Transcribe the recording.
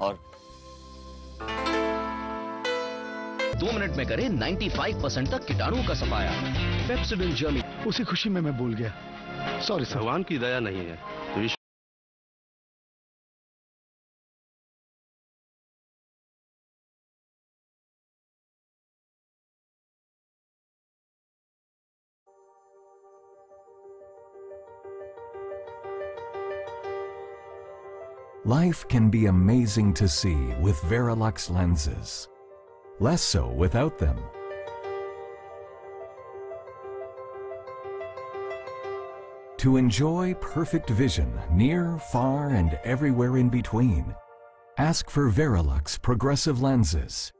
और दो मिनट में करें 95 परसेंट तक कीटाणु का सफाया। पेप्सोडेंट जर्मी उसी खुशी में मैं भूल गया। सॉरी सर भगवान की दया नहीं है। Life can be amazing to see with Varilux lenses. Less so without them. To enjoy perfect vision near, far, and everywhere in between, ask for Varilux progressive lenses.